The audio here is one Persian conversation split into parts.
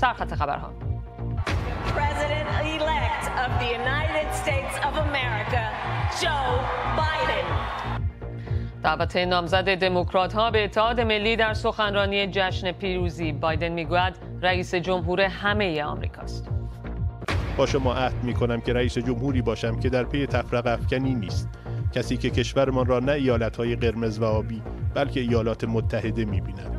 سرخط خبرها. دعوت نامزد دموکرات ها به اتحاد ملی در سخنرانی جشن پیروزی. بایدن می‌گوید رئیس جمهور همه آمریکاست. با شما عهد می کنم که رئیس جمهوری باشم که در پی تفرق افکنی نیست. کسی که کشورمان را نه ایالت های قرمز و آبی بلکه ایالات متحده می بیند.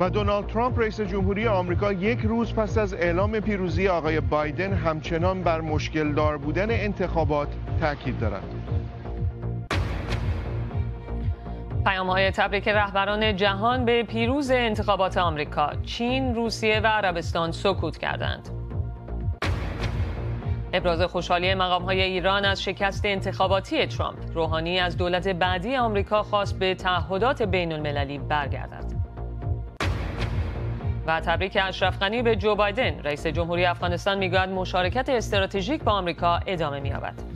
و دونالد ترامپ رئیس جمهوری آمریکا یک روز پس از اعلام پیروزی آقای بایدن همچنان بر مشکل دار بودن انتخابات تاکید دارد. پیام های تبریک رهبران جهان به پیروز انتخابات آمریکا چین، روسیه و عربستان سکوت کردند. ابراز خوشحالی مقام های ایران از شکست انتخاباتی ترامپ روحانی از دولت بعدی آمریکا خواست به تعهدات بین المللی برگردد و تبریک اشرف غنی به جو بایدن. رئیس جمهوری افغانستان می‌گوید مشارکت استراتژیک با آمریکا ادامه می‌یابد.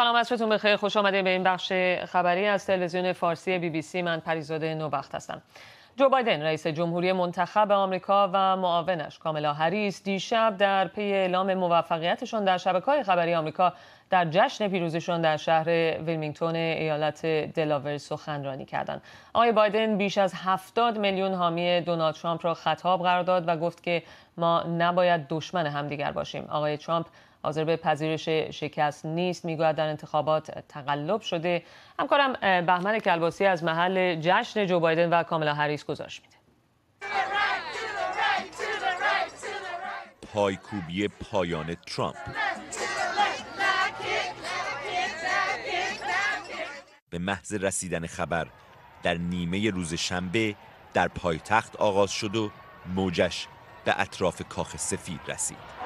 سلام عصرتون بخیر خوش آمدید به این بخش خبری از تلویزیون فارسی بی بی سی من پریزاده نوبخت هستم جو بایدن رئیس جمهوری منتخب آمریکا و معاونش کامالا هریس دیشب در پی اعلام موفقیتشان در شبکه‌های خبری آمریکا در جشن پیروزیشان در شهر ویلمینگتون ایالت دلاور سخنرانی کردند. آقای بایدن بیش از 70 میلیون حامی دونالد ترامپ را خطاب قرار داد و گفت که ما نباید دشمن همدیگر باشیم. آقای ترامپ حاضر به پذیرش شکست نیست می‌گوید در انتخابات تقلب شده. همکارم بهمن کلباسی از محل جشن جو بایدن و کاملا هریس گزارش میده. پایکوبی پایان ترامپ. به محض رسیدن خبر در نیمه روز شنبه در پایتخت آغاز شد و موجش به اطراف کاخ سفید رسید.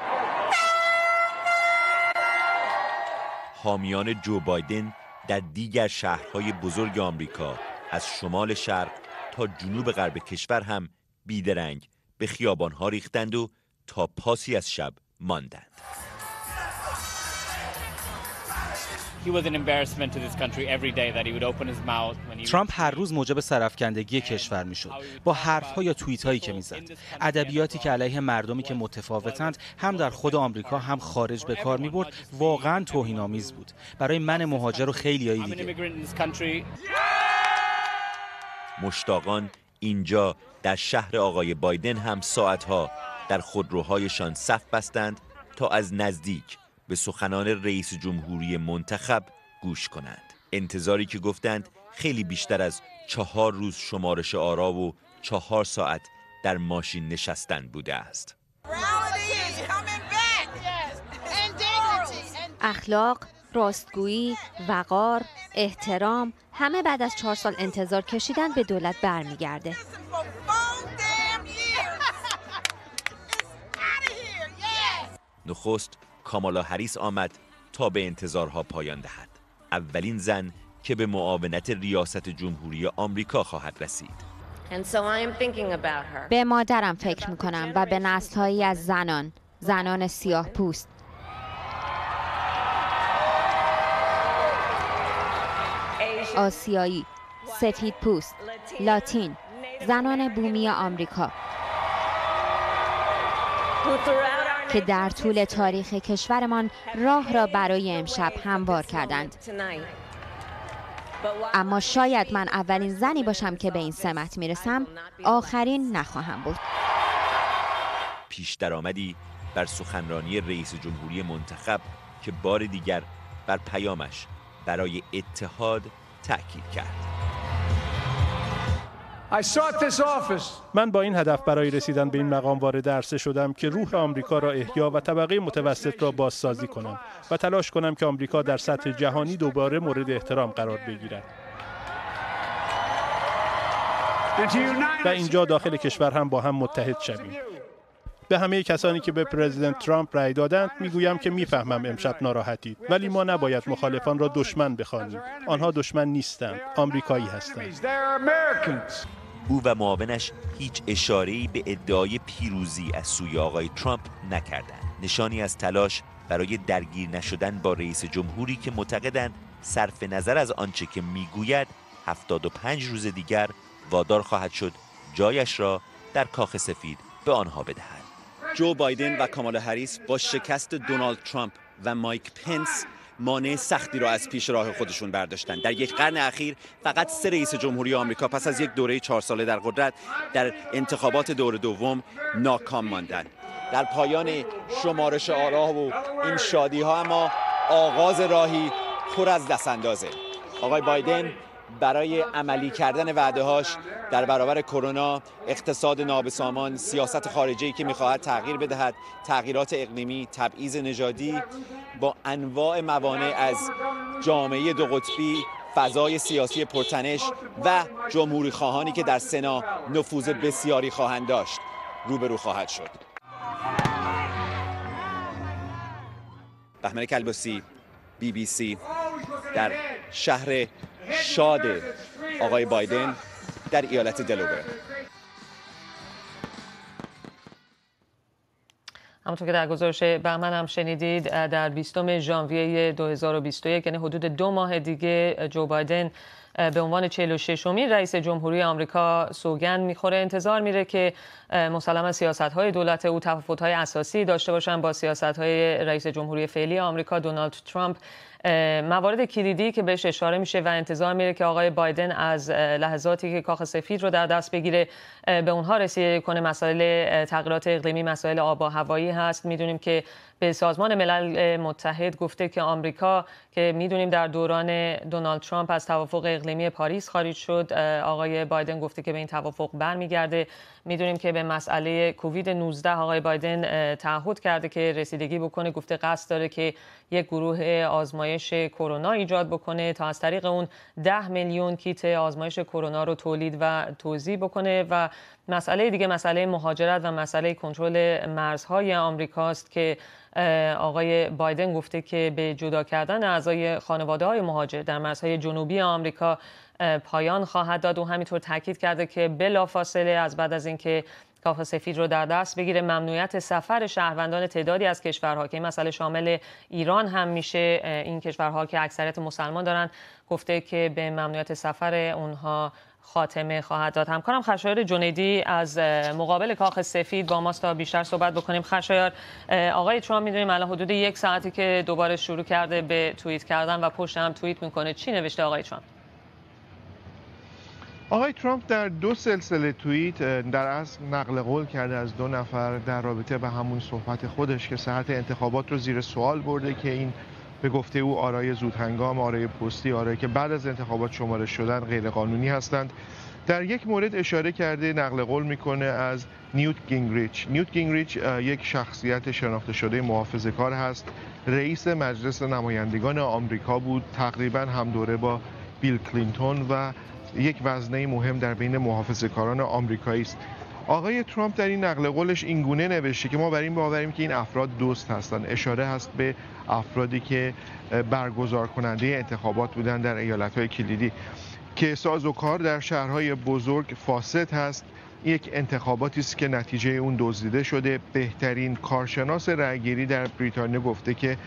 حامیان جو بایدن در دیگر شهرهای بزرگ آمریکا از شمال شرق تا جنوب غرب کشور هم بیدرنگ به خیابانها ریختند و تا پاسی از شب ماندند. ترامپ هر روز موجب سرفکندگی کشور می‌شد. با حرف ها یا توییت هایی که می‌زد. ادبیاتی که علیه مردمی که متفاوتند هم در خود آمریکا هم خارج به کار می برد واقعا توهین آمیز بود. برای من مهاجر و خیلی دیگه. مشتاقان اینجا در شهر آقای بایدن هم ساعتها در خودروهایشان صف بستند تا از نزدیک به سخنان رئیس جمهوری منتخب گوش کنند انتظاری که گفتند خیلی بیشتر از چهار روز شمارش آرا و چهار ساعت در ماشین نشستن بوده است اخلاق، راستگویی، وقار، احترام همه بعد از چهار سال انتظار کشیدن به دولت برمیگرده. نخست کامالا هریس آمد تا به انتظارها پایان دهد. اولین زن که به معاونت ریاست جمهوری آمریکا خواهد رسید. به مادرم فکر می کنم و به نسلهایی از زنان زنان سیاه پوست. آسیایی سفید پوست لاتین زنان بومی آمریکا. که در طول تاریخ کشورمان راه را برای امشب هموار کردند. اما شاید من اولین زنی باشم که به این سمت می‌رسم آخرین نخواهم بود. پیش درآمدی بر سخنرانی رئیس جمهوری منتخب که بار دیگر بر پیامش برای اتحاد تأکید کرد. من با این هدف برای رسیدن به این مقام وارد عرصه شدم که روح آمریکا را احیا و طبقه متوسط را بازسازی کنم و تلاش کنم که آمریکا در سطح جهانی دوباره مورد احترام قرار بگیرد. و اینجا داخل کشور هم با هم متحد شویم. به همه کسانی که به پرزیدنت ترامپ رأی دادند می‌گویم که می‌فهمم امشب ناراحتید ولی ما نباید مخالفان را دشمن بخوانیم. آنها دشمن نیستند آمریکایی هستند. او و معاونش هیچ اشاره‌ای به ادعای پیروزی از سوی آقای ترامپ نکردند. نشانی از تلاش برای درگیر نشدن با رئیس جمهوری که معتقدند صرف نظر از آنچه که می‌گوید 75 روز دیگر وادار خواهد شد جایش را در کاخ سفید به آنها بدهد. جو بایدن و کامالا هریس با شکست دونالد ترامپ و مایک پنس مانع سختی را از پیش راه خودشون برداشتن. در یک قرن اخیر فقط سه رئیس جمهوری آمریکا پس از یک دوره چهار ساله در قدرت در انتخابات دور دوم ناکام ماندند. در پایان شمارش آرا و این شادی ها اما آغاز راهی پر از دست اندازه آقای بایدن برای عملی کردن وعده هاش در برابر کرونا اقتصاد نابسامان سیاست خارجی که می‌خواهد تغییر بدهد تغییرات اقلیمی تبعیض نژادی با انواع موانع از جامعه دو قطبی فضای سیاسی پرتنش و جمهوری خواهانی که در سنا نفوذ بسیاری خواهند داشت. روبرو خواهد شد. بهمن کلباسی بی بی سی در شهر شاد آقای بایدن در ایالت دلوور همونطور که در گزارش بهمن هم شنیدید در 20 ژانویه 2021 یعنی حدود دو ماه دیگه جو بایدن به عنوان 46 امین رئیس جمهوری آمریکا سوگند می‌خوره. انتظار میره که مسلما سیاست های دولت او تفاوت های اساسی داشته باشن با سیاست های رئیس جمهوری فعلی آمریکا دونالد ترامپ. موارد کلیدی که بهش اشاره میشه و انتظار میره که آقای بایدن از لحظاتی که کاخ سفید رو در دست بگیره به اونها رسیده کنه. مسائل تغییرات اقلیمی مسائل آب و هوایی هست. می‌دونیم که به سازمان ملل متحد گفته که آمریکا که می‌دونیم در دوران دونالد ترامپ از توافق اقلیمی پاریس خارج شد. آقای بایدن گفته که به این توافق برمیگرده. می‌دونیم که به مسئله کووید 19 آقای بایدن تعهد کرده که رسیدگی بکنه. گفته قصد داره که یک گروه آزمایش کرونا ایجاد بکنه تا از طریق اون 10 میلیون کیت آزمایش کرونا رو تولید و توزیع بکنه و مسئله دیگه مسئله مهاجرت و مسئله کنترل مرزهای آمریکاست که آقای بایدن گفته که به جدا کردن اعضای خانواده های مهاجر در مرزهای جنوبی آمریکا پایان خواهد داد. و همینطور تاکید کرده که بلافاصله از بعد از اینکه کاخ سفید رو در دست بگیره. ممنوعیت سفر شهروندان تعدادی از کشورها که این مسئله شامل ایران هم میشه. این کشورها که اکثریت مسلمان دارن گفته که به ممنوعیت سفر اونها خاتمه خواهد داد. همکارم خشایار جنیدی از مقابل کاخ سفید با ماست تا بیشتر صحبت بکنیم. خشایار آقای ترامپ می‌دونیم الان حدود یک ساعتی که دوباره شروع کرده به توییت کردن و پشت هم توییت می‌کنه. چی نوشته آقای ترامپ؟ آقای ترامپ در دو سلسله توییت در از نقل قول کرده از دو نفر در رابطه به همون صحبت خودش که صحت انتخابات رو زیر سوال برده که این به گفته او آرای زودهنگام آرای پستی آرای که بعد از انتخابات شمرده شدن غیرقانونی هستند. در یک مورد اشاره کرده نقل قول می‌کنه از نیوت گینگریچ. نیوت گینگریچ یک شخصیت شناخته شده محافظه کار هست. رئیس مجلس نمایندگان آمریکا بود. تقریبا هم دوره با بیل کلینتون و یک وزنه مهم در بین محافظه کاران آمریکایی است. آقای ترامپ در این نقل قولش اینگونه نوشته که ما بر این باوریم که این افراد دزد هستند. اشاره هست به افرادی که برگزار کننده انتخابات بودن در ایالت های کلیدی. که ساز و کار در شهرهای بزرگ فاسد هست یک انتخاباتی است که نتیجه اون دزدیده شده. بهترین کارشناس رأیگیری در بریتانیا گفته که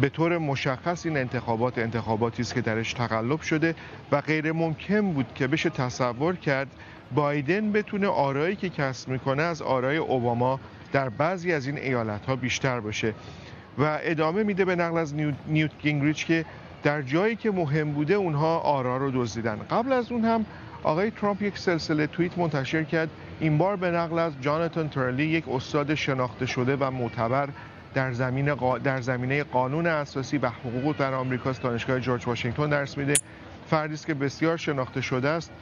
به طور مشخص این انتخابات انتخاباتی است که درش تقلب شده و غیر ممکن بود که بشه تصور کرد بایدن بتونه آرایی که کسب می‌کنه از آرای اوباما در بعضی از این ایالت ها بیشتر باشه. و ادامه میده به نقل از نیوت گینگریچ که در جایی که مهم بوده اونها آرا رو دزدیدن. قبل از اون هم آقای ترامپ یک سلسله توییت منتشر کرد. این بار به نقل از جاناتان ترلی یک استاد شناخته شده و معتبر در زمینه در زمینه قانون اساسی و حقوق در آمریکاست. دانشگاه جورج واشنگتن درس میده. فردی است که بسیار شناخته شده است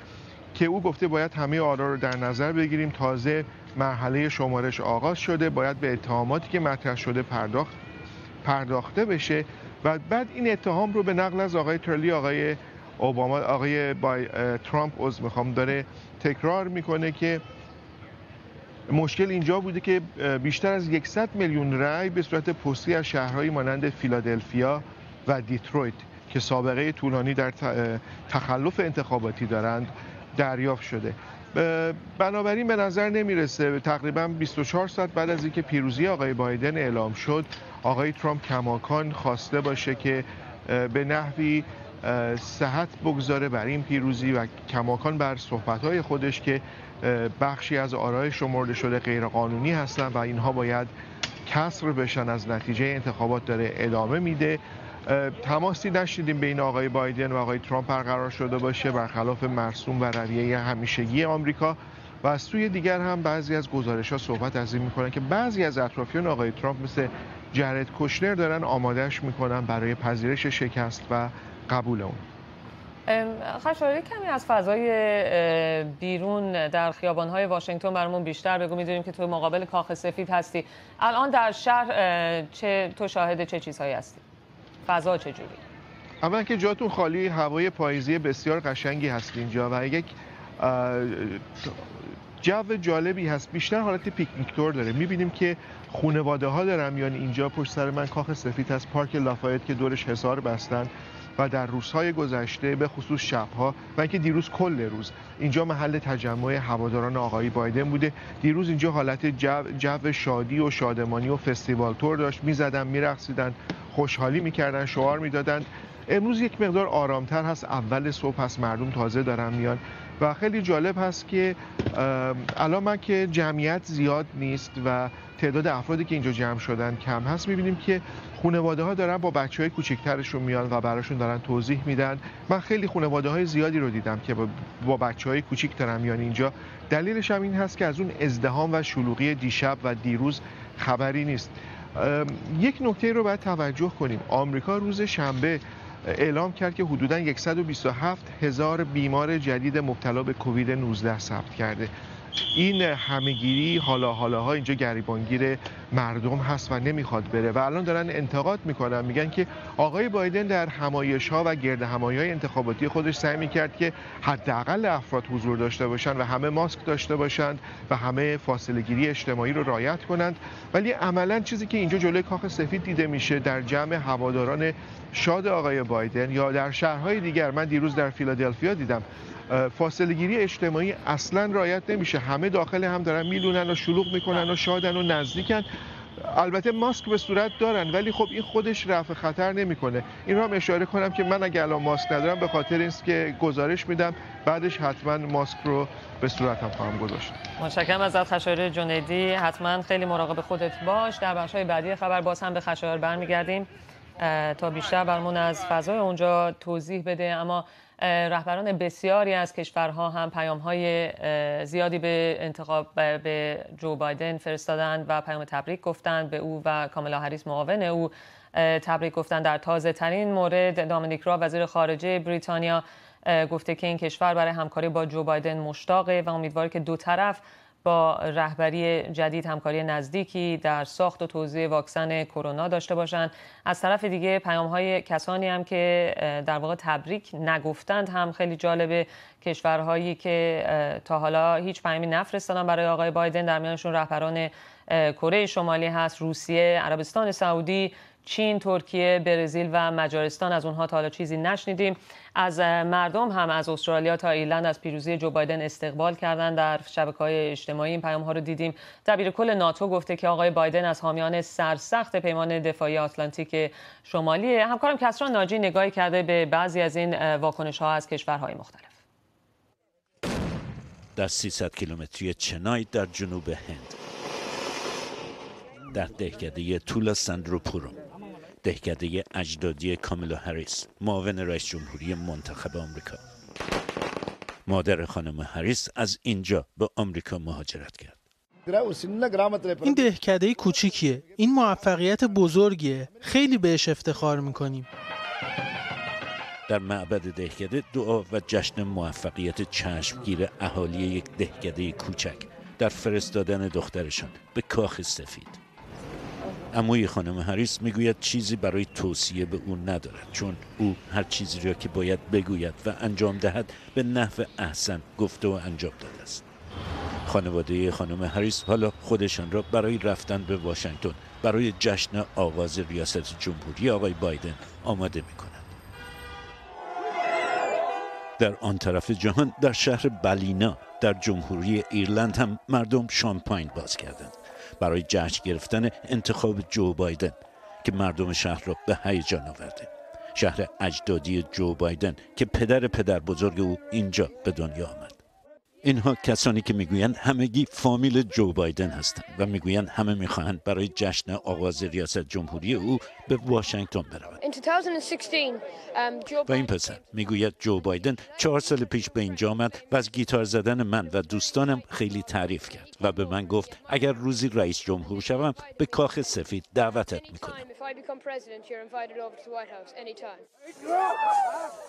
که او گفته باید همه آرا رو در نظر بگیریم. تازه مرحله شمارش آغاز شده. باید به اتهاماتی که مطرح شده پرداخت پرداخته بشه. و بعد این اتهام رو به نقل از آقای ترلی آقای اوباما آقای ترامپ عضو می‌خوام. داره تکرار می‌کنه که مشکل اینجا بوده که بیشتر از 100 میلیون رای به صورت پستی از شهرهایی مانند فیلادلفیا و دیترویت که سابقه طولانی در تخلف انتخاباتی دارند دریافت شده. بنابراین به نظر نمی‌رسه. تقریبا 24 ساعت بعد از اینکه پیروزی آقای بایدن اعلام شد آقای ترامپ کماکان خواسته باشه که به نحوی صحت بگذاره بر این پیروزی و کماکان بر صحبتهای خودش که بخشی از آرای شمرده شده غیرقانونی هستن و اینها باید کسر بشن از نتیجه انتخابات داره ادامه میده. تماسی نشیدیم بین آقای بایدن و آقای ترامپ برقرار شده باشه برخلاف مرسوم و رویه همیشگی آمریکا. و از سوی دیگر هم بعضی از گزارش ها صحبت از این می‌کنن که بعضی از اطرافیان آقای ترامپ مثل جرد کوشنر دارن آمادهش می‌کنن برای پذیرش شکست و قبول اون. خشایاری کمی از فضای بیرون در خیابانهای واشنگتن برامون بیشتر بگو. می‌دونیم که تو مقابل کاخ سفید هستی. الان در شهر چه تو شاهد چه چیزهایی هستی؟ فضا چجوری اول که جاتون خالی هوای پاییزی بسیار قشنگی هست اینجا و یک جو جالبی هست. بیشتر حالت پیکنیک تور داره. می‌بینیم که خانواده ها دارن میان اینجا پشت سر من کاخ سفید از پارک لافایت که دورش حصار بستن و در روزهای گذشته به خصوص شبها و اینکه دیروز کل روز. اینجا محل تجمع هواداران آقای بایدن بوده. دیروز اینجا حالت جو, جو شادی و شادمانی و فستیوال تور داشت. می‌زدن میرقصیدن خوشحالی می‌کردن شعار می‌دادن. امروز یک مقدار آرامتر هست. اول صبح هست مردم تازه دارن میان. و خیلی جالب هست که الان من که جمعیت زیاد نیست و تعداد افرادی که اینجا جمع شدن کم هست می‌بینیم که خانواده ها دارن با بچه های کوچکترشون میان و براشون دارن توضیح میدن. من خیلی خانواده های زیادی رو دیدم که با بچه های کوچیک دارن میان اینجا. دلیلش هم این هست که از اون ازدهام و شلوغی دیشب و دیروز خبری نیست. یک نکته رو باید توجه کنیم. آمریکا روز شنبه اعلام کرد که حدوداً 127 هزار بیمار جدید مبتلا به کووید 19 ثبت کرده. این همهگیری حالا حالاها اینجا گریبانگیر مردم هست و نمی‌خواد بره و الان دارن انتقاد می‌کنن. میگن که آقای بایدن در همایش ها و گرد همایی های انتخاباتی خودش سعی می‌کرد که حداقل افراد حضور داشته باشند و همه ماسک داشته باشند و همه فاصله گیری اجتماعی رو رعایت کنند. ولی عملا چیزی که اینجا جلوی کاخ سفید دیده میشه در جمع هواداران شاد آقای بایدن یا در شهرهای دیگر. من دیروز در فیلادلفیا دیدم. فاصله گیری اجتماعی اصلا رعایت نمیشه. همه داخل هم دارن میلونن و شلوغ می‌کنن و شادن و نزدیکن. البته ماسک به صورت دارن ولی خب این خودش رفع خطر نمی‌کنه. این رو هم اشاره کنم که من اگه الان ماسک ندارم به خاطر اینست که گزارش میدم بعدش حتما ماسک رو به صورت هم خواهم گذاشت. متشکرم از خشایار جنیدی. حتما خیلی مراقب خودت باش. در بخش بعدی خبر باز هم به خشایار برمیگردیم. تا بیشتر برمون از فضای اونجا توضیح بده. اما رهبران بسیاری از کشورها هم پیام های زیادی به انتخاب به جو بایدن فرستادند و پیام تبریک گفتند به او و کاملا هریس معاون او. تبریک گفتند در تازه ترین مورد. دامینیک را وزیر خارجه بریتانیا گفته که این کشور برای همکاری با جو بایدن مشتاقه و امیدواره که دو طرف با رهبری جدید همکاری نزدیکی در ساخت و توزیع واکسن کرونا داشته باشند. از طرف دیگه پیام های کسانی هم که در واقع تبریک نگفتند هم خیلی جالبه. کشورهایی که تا حالا هیچ پیامی نفرستادن برای آقای بایدن در میانشون رهبران کره شمالی هست روسیه عربستان سعودی چین، ترکیه، برزیل و مجارستان. از اونها تا حالا چیزی نشنیدیم. از مردم هم از استرالیا تا ایرلند از پیروزی جو بایدن استقبال کردن در شبکه های اجتماعی. این پیام ها رو دیدیم. دبیر کل ناتو گفته که آقای بایدن از حامیان سرسخت پیمان دفاعی آتلانتیک شمالی همکارم کسرا ناجی نگاهی کرده به بعضی از این واکنش ها از کشورهای مختلف. در 300 کیلومتری چنای در جنوب هند. در دهکده تولا سندروپورو دهکده اجدادی کاملا هریس معاون رئیس جمهوری منتخب آمریکا. مادر خانم هریس از اینجا به آمریکا مهاجرت کرد. این دهکده کوچیکیه. این موفقیت بزرگیه. خیلی بهش افتخار می‌کنیم. در معبد دهکده دعا و جشن موفقیت چشمگیر اهالی یک دهکده کوچک در فرستادن دخترشان به کاخ سفید. اموی خانم هریس می‌گوید چیزی برای توصیه به او ندارد چون او هر چیزی را که باید بگوید و انجام دهد به نحو احسن گفته و انجام داده است خانواده خانم هریس حالا خودشان را برای رفتن به واشنگتن برای جشن آغاز ریاست جمهوری آقای بایدن آماده می کنند. در آن طرف جهان در شهر بلینا در جمهوری ایرلند هم مردم شامپاین باز کردند برای جشن گرفتن انتخاب جو بایدن که مردم شهر را به هیجان آورده. شهر اجدادی جو بایدن که پدر پدر بزرگ او اینجا به دنیا آمد. اینها کسانی که می‌گویند همگی فامیل جو بایدن هستند و می‌گویند همه می‌خواهند برای جشن آغاز ریاست جمهوری او به واشنگتن بروند. Um, و این پسر می‌گوید جو بایدن چهار سال پیش به اینجا آمد و از گیتار زدن من و دوستانم خیلی تعریف کرد و به من گفت اگر روزی رئیس جمهور شوم به کاخ سفید دعوتت می‌کنم.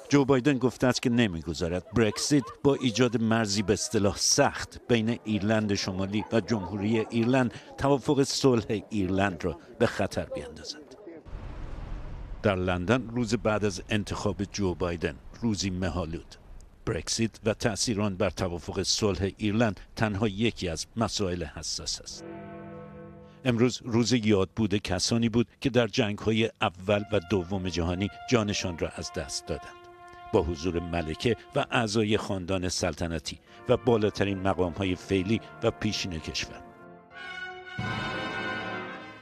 جو بایدن گفته است که نمی‌گذارد برکسیت با ایجاد مرزی به اصطلاح سخت بین ایرلند شمالی و جمهوری ایرلند توافق صلح ایرلند را به خطر بیندازد. در لندن روز بعد از انتخاب جو بایدن روزی مهالود. برکسیت و تأثیر آن بر توافق صلح ایرلند تنها یکی از مسائل حساس است. امروز روز یاد بوده کسانی بود که در جنگ های اول و دوم جهانی جانشان را از دست دادند. با حضور ملکه و اعضای خاندان سلطنتی و بالاترین مقام های فعلی و پیشین کشور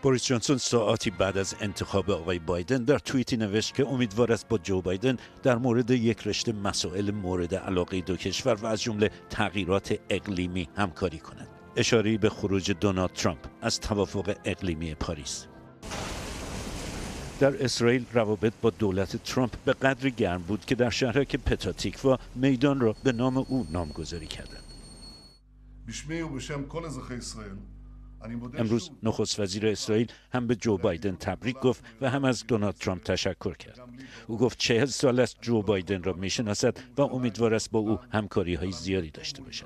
بوریس جانسون ساعتی بعد از انتخاب آقای بایدن در توییتی نوشت که امیدوار است با جو بایدن در مورد یک رشته مسائل مورد علاقه دو کشور و از جمله تغییرات اقلیمی همکاری کند. اشاره به خروج دونالد ترامپ از توافق اقلیمی پاریس در اسرائیل روابط با دولت ترامپ به قدری گرم بود که در شهرک پتاتیکوا میدان را به نام او نامگذاری کردند. امروز نخست وزیر اسرائیل هم به جو بایدن تبریک گفت و هم از دونالد ترامپ تشکر کرد. او گفت چهل سال است جو بایدن را می‌شناسد و امیدوار است با او همکاری های زیادی داشته باشد.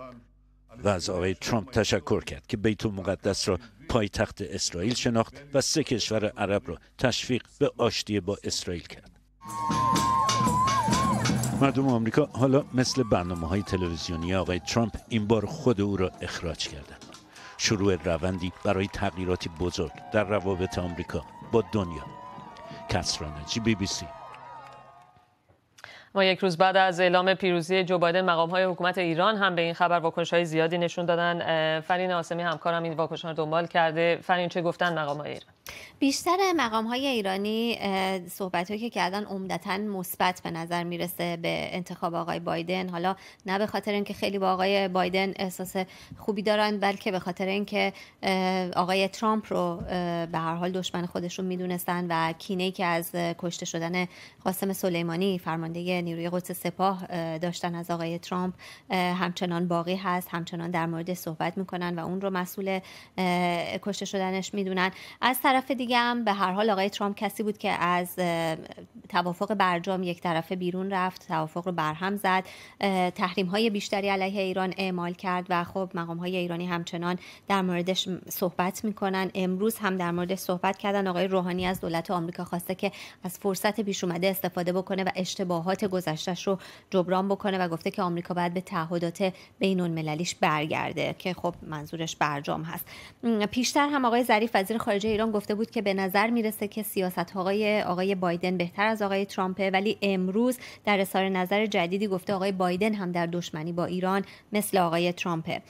و از آقای ترامپ تشکر کرد که بیت مقدس را پایتخت اسرائیل شناخت و سه کشور عرب را تشویق به آشتی با اسرائیل کرد. مردم آمریکا حالا مثل برنامه های تلویزیونی آقای ترامپ این بار خود او را اخراج کردند. شروع روندی برای تغییراتی بزرگ در روابط آمریکا با دنیا. کسرانجی بی بی سی ما یک روز بعد از اعلام پیروزی جو بایدن مقام های حکومت ایران هم به این خبر واکنش های زیادی نشون دادن. فرین آسمی همکارم این واکنش رو دنبال کرده. فرین چه گفتن مقام های ایران؟ بیشتر مقام های ایرانی صحبت که کردن عمدتا مثبت به نظر می‌رسه به انتخاب آقای بایدن. حالا نه به خاطر اینکه خیلی با آقای بایدن احساس خوبی دارن بلکه به خاطر اینکه آقای ترامپ رو به هر حال دشمن خودشون می‌دونستن و کینه که از کشته شدن قاسم سلیمانی فرمانده نیروی قدس سپاه داشتن از آقای ترامپ همچنان باقی هست همچنان در مورد صحبت می‌کنن و اون رو مسئول کشته شدنش می‌دونن. از طرف دیگه هم به هر حال آقای ترامپ کسی بود که از توافق برجام یک طرفه بیرون رفت توافق رو برهم زد تحریم های بیشتری علیه ایران اعمال کرد و خب مقام های ایرانی همچنان در موردش صحبت می‌کنن. امروز هم در مورد صحبت کردن. آقای روحانی از دولت آمریکا خواسته که از فرصت پیش اومده استفاده بکنه و اشتباهات گذشتهش رو جبران بکنه و گفته که آمریکا باید به تعهدات بین المللیش برگرده که خب منظورش برجام هست. پیشتر هم آقای ظریف وزیر خارجه ایران گفته بود که به نظر می‌رسه که سیاست آقای آقای بایدن بهتر از آقای ترامپه ولی امروز در اظهار نظر جدیدی گفته آقای بایدن هم در دشمنی با ایران مثل آقای ترامپه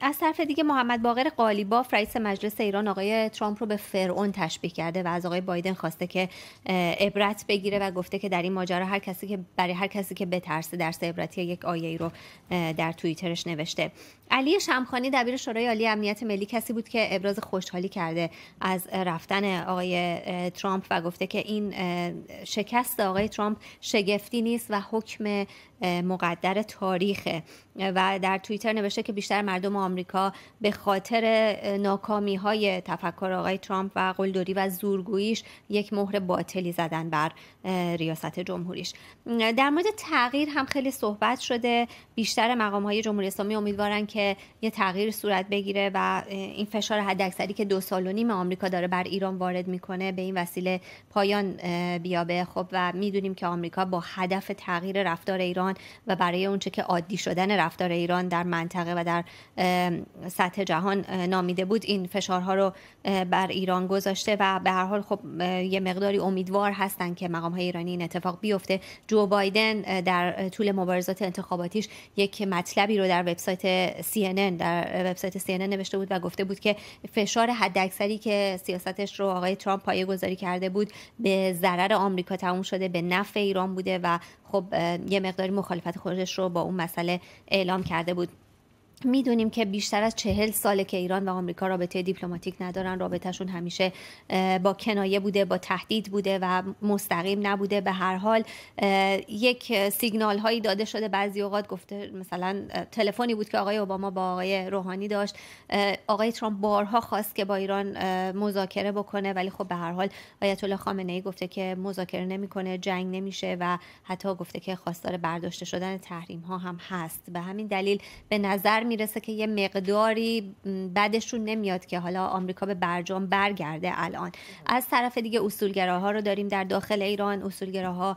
از طرف دیگه محمد باقر قالیباف رئیس مجلس ایران آقای ترامپ رو به فرعون تشبیه کرده و از آقای بایدن خواسته که عبرت بگیره و گفته که در این ماجرا هر کسی که برای هر کسی که بترسه درس عبرتی یک آیه ای رو در توییترش نوشته. علی شمخانی دبیر شورای عالی امنیت ملی کسی بود که ابراز خوشحالی کرده از رفتن آقای ترامپ و گفته که این شکست آقای ترامپ شگفتی نیست و حکم مقدر تاریخه. و در توییتر نوشته که بیشتر مردم آمریکا به خاطر ناکامی های تفکر آقای ترامپ و قلدری و زورگوییش یک مهر باطلی زدن بر ریاست جمهوریش. در مورد تغییر هم خیلی صحبت شده. بیشتر مقام های جمهوری اسلامی امیدوارن که یه تغییر صورت بگیره و این فشار حداکثری که دو سال و نیم آمریکا داره بر ایران وارد می‌کنه به این وسیله پایان بیابه. خب و می‌دونیم که آمریکا با هدف تغییر رفتار ایران و برای اونچه که عادی شدن رفتار ایران در منطقه و در سطح جهان نامیده بود این فشارها رو بر ایران گذاشته. و به هر حال خب یه مقداری امیدوار هستن که مقام های ایرانی این اتفاق بیفته. جو بایدن در طول مبارزات انتخاباتیش یک مطلبی رو در وبسایت CNN در وبسایت CNN نوشته بود و گفته بود که فشار حداکثری که سیاستش رو آقای ترامپ پایه گذاری کرده بود به ضرر آمریکا تموم شده به نفع ایران بوده و خب یه مقداری مخالفت خودش رو با اون مسئله اعلام کرده بود. می‌دونیم که بیشتر از چهل ساله که ایران و آمریکا رابطه دیپلماتیک ندارن رابطهشون همیشه با کنایه بوده با تهدید بوده و مستقیم نبوده. به هر حال یک سیگنال هایی داده شده. بعضی اوقات گفته مثلا تلفنی بود که آقای اوباما با آقای روحانی داشت. آقای ترامپ بارها خواست که با ایران مذاکره بکنه ولی خب به هر حال آیت الله خامنه ای گفته که مذاکره نمی‌کنه جنگ نمیشه و حتی گفته که خواستار برداشته شدن تحریم ها هم هست. به همین دلیل به نظر می‌رسه که یه مقداری بعدشون نمیاد که حالا آمریکا به برجام برگرده الان. از طرف دیگه اصولگراها رو داریم در داخل ایران. اصولگراها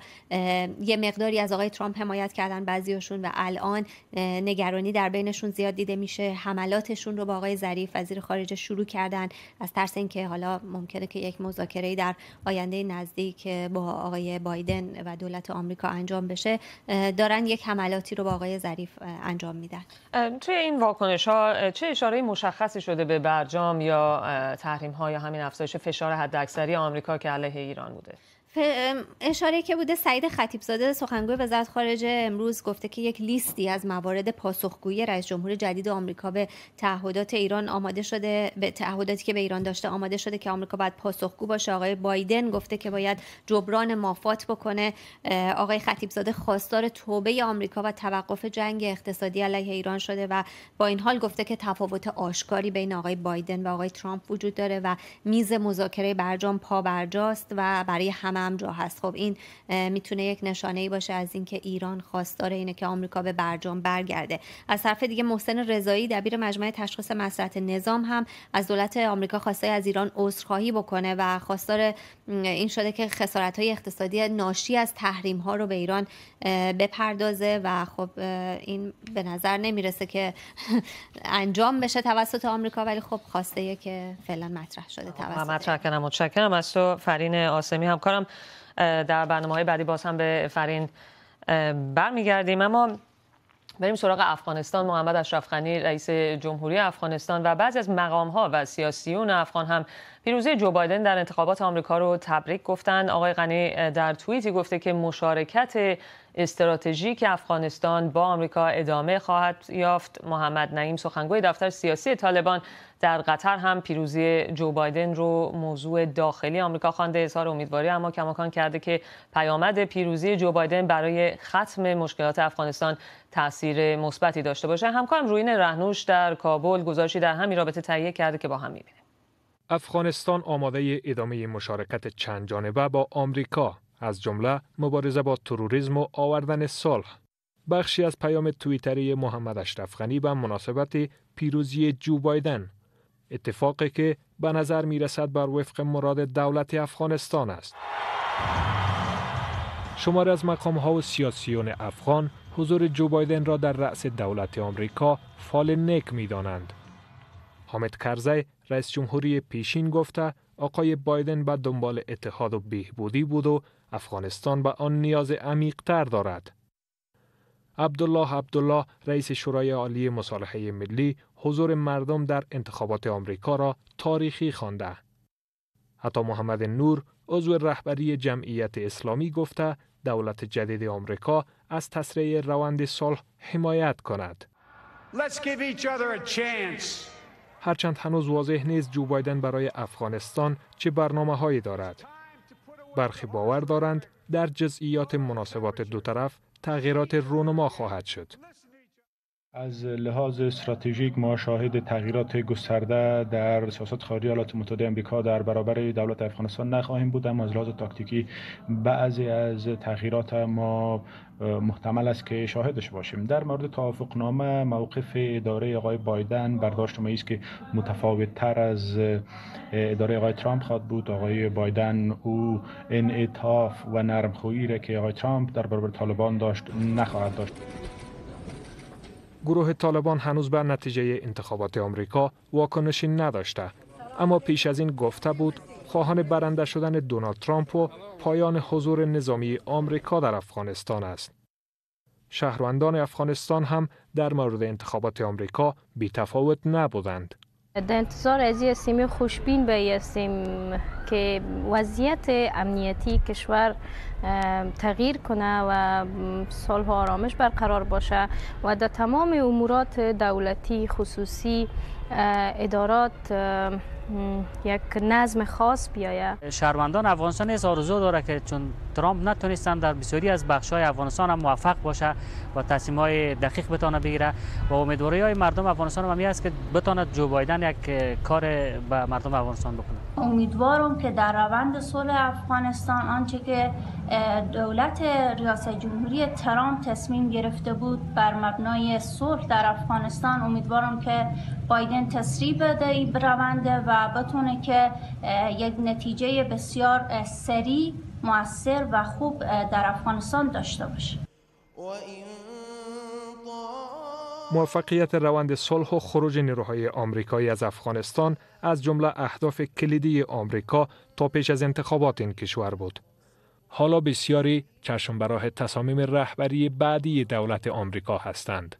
یه مقداری از آقای ترامپ حمایت کردن بعضیاشون و الان نگرانی در بینشون زیاد دیده میشه. حملاتشون رو با آقای ظریف وزیر خارجه شروع کردن. از ترس اینکه حالا ممکنه که یک مذاکره در آینده نزدیک با آقای بایدن و دولت آمریکا انجام بشه. دارن یک حملاتی رو با آقای ظریف انجام میدن. توی این واکنش ها چه اشاره مشخصی شده به برجام یا تحریم ها یا همین افزایش فشار حداکثری آمریکا که علیه ایران بوده؟ اشاره که بوده سعید خطیبزاده سخنگوی وزارت خارجه امروز گفته که یک لیستی از موارد پاسخگویی رئیس جمهور جدید آمریکا به تعهدات ایران آماده شده به تعهداتی که به ایران داشته آماده شده که آمریکا باید پاسخگو باشه. آقای بایدن گفته که باید جبران مافات بکنه. آقای خطیبزاده خواستار توبه آمریکا و توقف جنگ اقتصادی علیه ایران شده و با این حال گفته که تفاوت آشکاری بین آقای بایدن و آقای ترامپ وجود داره و میز مذاکره برجام پا برجاست و برای همه هم جا هست خب این می‌تونه یک نشانه ای باشه از اینکه ایران خواستار اینه که آمریکا به برجام برگرده. از طرف دیگه محسن رضایی دبیر مجمع تشخیص مسئله نظام هم از دولت آمریکا خواسته از ایران عذرخواهی بکنه و خواستار این شده که خسارت های اقتصادی ناشی از تحریم ها رو به ایران بپردازه و خب این به نظر نمی‌رسه که انجام بشه توسط آمریکا ولی خب خواسته که فعلا مطرح شده توسط متشکرم متشکرم. از تو فرین آسمی همکارم در برنامه های بعدی باز هم به فرین برمیگردیم. اما بریم سراغ افغانستان. محمد اشرف غنی رئیس جمهوری افغانستان و بعضی از مقام ها و سیاسیون افغان هم پیروزی جو بایدن در انتخابات آمریکا رو تبریک گفتند. آقای غنی در توییتی گفته که مشارکت استراتژیک افغانستان با آمریکا ادامه خواهد یافت. محمد نعیم سخنگوی دفتر سیاسی طالبان در قطر هم پیروزی جو بایدن رو موضوع داخلی آمریکا خوانده. اظهار امیدواری اما کماکان کرده که پیامد پیروزی جو بایدن برای ختم مشکلات افغانستان تاثیر مثبتی داشته باشه. همکارم روین رهنوش در کابل گزارشی در همین رابطه تهیه کرده که با هم می‌بینیم. افغانستان آماده ادامه مشارکت چند جانبه با آمریکا از جمله مبارزه با تروریسم و آوردن صلح. بخشی از پیام توییتری محمد اشرف غنی به مناسبت پیروزی جو بایدن. اتفاقی که به نظر می رسد بر وفق مراد دولت افغانستان است شماره از مقام ها و سیاسیون افغان حضور جو بایدن را در رأس دولت آمریکا فال نیک می دانند. حامد کرزی رئیس جمهوری پیشین گفته آقای بایدن به دنبال اتحاد و بهبودی بود و افغانستان به آن نیاز عمیقتر دارد. عبدالله عبدالله رئیس شورای عالی مصالحه ملی حضور مردم در انتخابات آمریکا را تاریخی خوانده. حتی محمد نور عضو رهبری جمعیت اسلامی گفته دولت جدید آمریکا از تسریع روند صلح حمایت کند. هرچند هنوز واضح نیست جو بایدن برای افغانستان چه برنامه هایی دارد. برخی باور دارند در جزئیات مناسبات دو طرف تغییرات رونما خواهد شد. از لحاظ استراتژیک ما شاهد تغییرات گسترده در سیاست خارجی ایالات متحده آمریکا در برابر دولت افغانستان نخواهیم بود اما از لحاظ تاکتیکی بعضی از تغییرات ما محتمل است که شاهدش باشیم. در مورد توافقنامه موقف اداره آقای بایدن برداشت ما است که متفاوت تر از اداره آقای ترامپ خواد بود. آقای بایدن او انعطاف و نرمخویی را که آقای ترامپ در برابر طالبان داشت نخواهد داشت. گروه طالبان هنوز بر نتیجه انتخابات آمریکا واکنشی نداشته اما پیش از این گفته بود خواهان برنده شدن دونالد ترامپ و پایان حضور نظامی آمریکا در افغانستان است. شهروندان افغانستان هم در مورد انتخابات آمریکا بی تفاوت نبودند. در انتظار از این خوشبین بایستیم که وضعیت امنیتی کشور تغییر کنه و صلح و آرامش برقرار باشه و در تمام امورات دولتی خصوصی ادارات یک نظم خاص بیاید شهروندان افغانستان از آرزو داره که چون ترامپ نتونستن در بسیاری از بخش های افغانستان هم موفق باشه و تصمیم های دقیق بتانه بگیره و امیدواری های مردم افغانستان هم است که بتاند جو بایدن یک کار به مردم افغانستان بکنه. امیدوارم که در روند صلح افغانستان آنچه که دولت ریاست جمهوری ترامپ تصمیم گرفته بود بر مبنای صلح در افغانستان امیدوارم که بایدن تسریع بده این رونده و بتونه که یک نتیجه بسیار سریع موثر و خوب در افغانستان داشته باشه موفقیت روند صلح و خروج نیروهای آمریکایی از افغانستان از جمله اهداف کلیدی آمریکا تا پیش از انتخابات این کشور بود. حالا بسیاری چشم براه تصامیم رهبری بعدی دولت آمریکا هستند.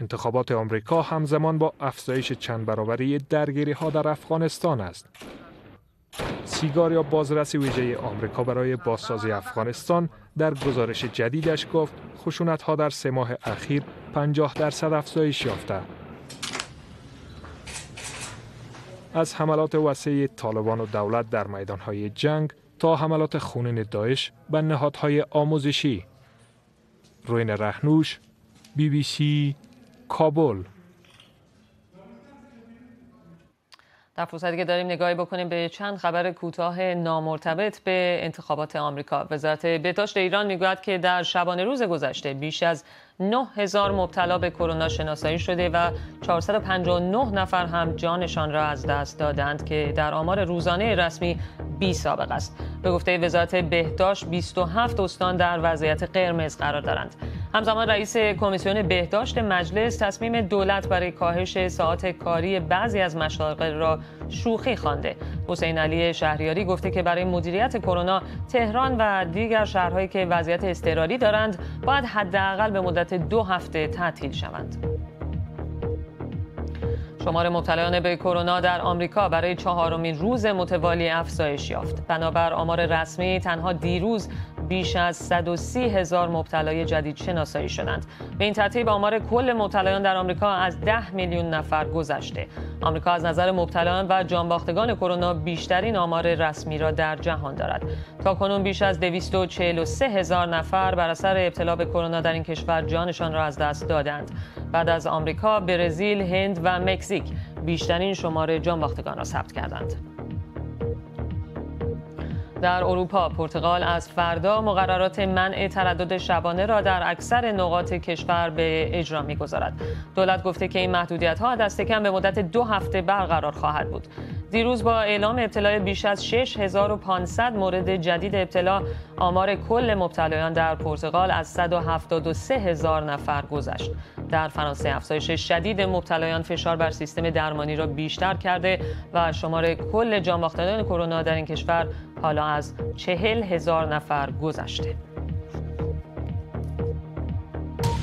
انتخابات آمریکا همزمان با افزایش چند برابری درگیری ها در افغانستان است. سیگار یا بازرسی ویژه آمریکا برای بازسازی افغانستان در گزارش جدیدش گفت خشونت ها در سه ماه اخیر 50 درصد افزایش یافته. از حملات وسیع طالبان و دولت در های جنگ تا حملات خونین داعش به نهادهای آموزشی. روین رهنوش بی بی سی کابل. در فرصتی که داریم نگاهی بکنیم به چند خبر کوتاه نامرتبط به انتخابات آمریکا وزارت بهداشت ایران می‌گوید که در شبانه روز گذشته بیش از 9000 مبتلا به کرونا شناسایی شده و 459 نفر هم جانشان را از دست دادند که در آمار روزانه رسمی بی سابق است. به گفته وزارت بهداشت 27 استان در وضعیت قرمز قرار دارند. همزمان رئیس کمیسیون بهداشت مجلس تصمیم دولت برای کاهش ساعات کاری بعضی از مشاغل را شوخی خوانده. حسین علی شهریاری گفته که برای مدیریت کرونا تهران و دیگر شهرهایی که وضعیت اضطراری دارند باید حداقل به مدت دو هفته تعطیل شوند. شمار مبتلایان به کرونا در آمریکا برای چهارمین روز متوالی افزایش یافت. بنابر آمار رسمی تنها دیروز بیش از 130 هزار مبتلای جدید شناسایی شدند. به این ترتیب آمار کل مبتلایان در آمریکا از 10 میلیون نفر گذشته. آمریکا از نظر مبتلایان و جانباختگان کرونا بیشترین آمار رسمی را در جهان دارد. تا کنون بیش از 243 هزار نفر بر اثر ابتلا به کرونا در این کشور جانشان را از دست دادند. بعد از آمریکا، برزیل، هند و مکزیک بیشترین شمار جانباختگان را ثبت کردند. در اروپا پرتغال از فردا مقررات منع تردد شبانه را در اکثر نقاط کشور به اجرا می‌گذارد. دولت گفته که این محدودیت ها دست کم به مدت دو هفته برقرار خواهد بود. دیروز با اعلام ابتلا بیش از 6500 مورد جدید ابتلا آمار کل مبتلایان در پرتغال از 173 هزار نفر گذشت. در فرانسه افزایش شدید مبتلایان فشار بر سیستم درمانی را بیشتر کرده و شمار کل جانباختگان کرونا در این کشور حالا از چهل هزار نفر گذشته.